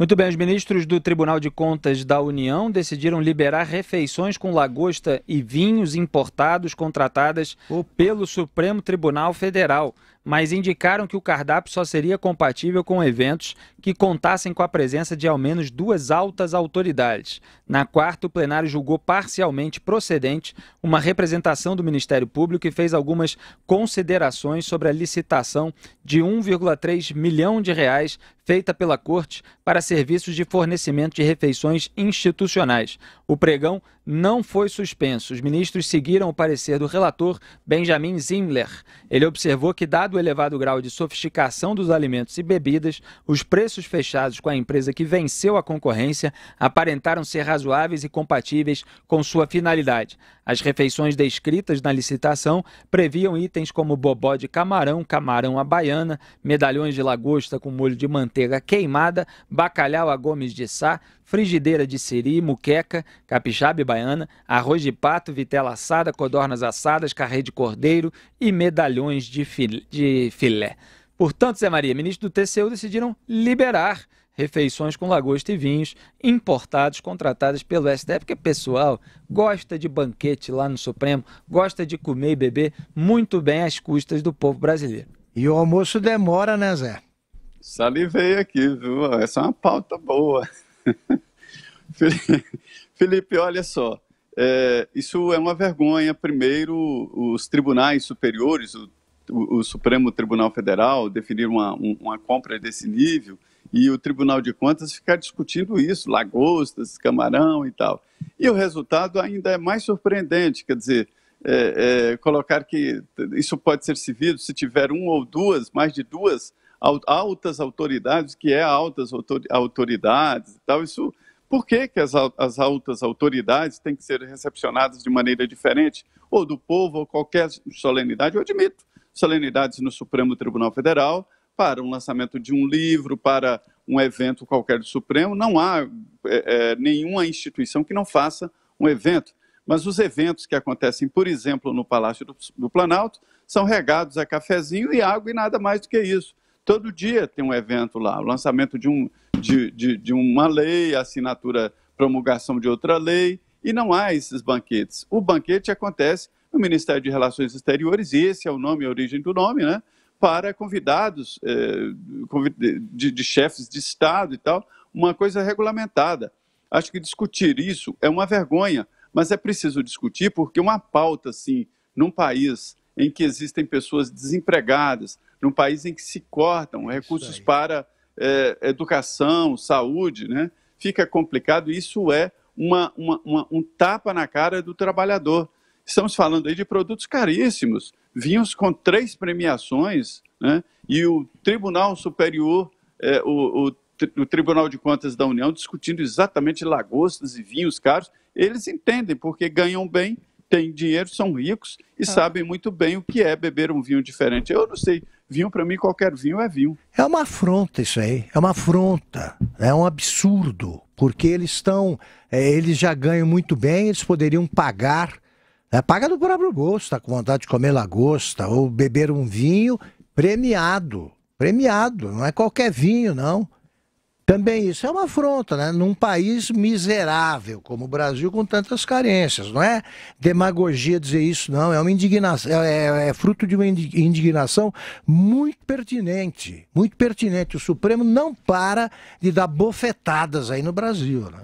Muito bem, os ministros do Tribunal de Contas da União decidiram liberar refeições com lagosta e vinhos importados contratadas pelo Supremo Tribunal Federal, mas indicaram que o cardápio só seria compatível com eventos que contassem com a presença de ao menos duas altas autoridades. Na quarta, o plenário julgou parcialmente procedente uma representação do Ministério Público e fez algumas considerações sobre a licitação de 1,3 milhão de reais feita pela Corte para serviços de fornecimento de refeições institucionais. O pregão não foi suspenso. Os ministros seguiram o parecer do relator Benjamin Zimler. Ele observou que, dado o elevado grau de sofisticação dos alimentos e bebidas, os preços fechados com a empresa que venceu a concorrência aparentaram ser razoáveis e compatíveis com sua finalidade. As refeições descritas na licitação previam itens como bobó de camarão, camarão à baiana, medalhões de lagosta com molho de manteiga queimada, bacalhau a gomes de sá, frigideira de siri, muqueca, capixaba baiana, arroz de pato, vitela assada, codornas assadas, carré de cordeiro e medalhões de filé. Portanto, Zé Maria, ministro do TCU decidiram liberar refeições com lagosta e vinhos importados, contratadas pelo STF, porque pessoal gosta de banquete lá no Supremo, gosta de comer e beber muito bem às custas do povo brasileiro. E o almoço demora, né, Zé? Salivei aqui, viu? Essa é uma pauta boa. Felipe, olha só, é, isso é uma vergonha. Primeiro, os tribunais superiores, o, o, Supremo Tribunal Federal, definiram uma, uma compra desse nível e o Tribunal de Contas ficar discutindo isso, lagostas, camarão e tal. E o resultado ainda é mais surpreendente, quer dizer, é, é, colocar que isso pode ser servido se tiver um ou duas, mais de duas altas autoridades, que é altas autoridades e tal, isso... Por que, que as, as altas autoridades têm que ser recepcionadas de maneira diferente, ou do povo, ou qualquer solenidade? Eu admito solenidades no Supremo Tribunal Federal, para um lançamento de um livro, para um evento qualquer do Supremo. Não há é, é, nenhuma instituição que não faça um evento. Mas os eventos que acontecem, por exemplo, no Palácio do, do Planalto, são regados a cafezinho e água e nada mais do que isso. Todo dia tem um evento lá, o lançamento de, um, de, de, de uma lei, assinatura, promulgação de outra lei, e não há esses banquetes. O banquete acontece no Ministério de Relações Exteriores, e esse é o nome, a origem do nome, né? para convidados é, de, de chefes de Estado e tal, uma coisa regulamentada. Acho que discutir isso é uma vergonha, mas é preciso discutir porque uma pauta assim, num país em que existem pessoas desempregadas, num país em que se cortam recursos para é, educação, saúde, né, fica complicado. Isso é uma, uma, uma, um tapa na cara do trabalhador. Estamos falando aí de produtos caríssimos, vinhos com três premiações, né? e o Tribunal Superior, é, o, o, o, Tribunal de Contas da União, discutindo exatamente lagostas e vinhos caros. Eles entendem, porque ganham bem, têm dinheiro, são ricos e ah. sabem muito bem o que é beber um vinho diferente. Eu não sei, vinho para mim, qualquer vinho é vinho. É uma afronta isso aí, é uma afronta, é um absurdo, porque eles estão, é, eles já ganham muito bem, eles poderiam pagar é, paga do próprio bolso, está com vontade de comer lagosta ou beber um vinho premiado. Premiado, não é qualquer vinho, não. Também isso é uma afronta, né? Num país miserável como o Brasil, com tantas carências. Não é demagogia dizer isso, não. É uma indignação, é, é, é fruto de uma indignação muito pertinente. Muito pertinente. O Supremo não para de dar bofetadas aí no Brasil, né?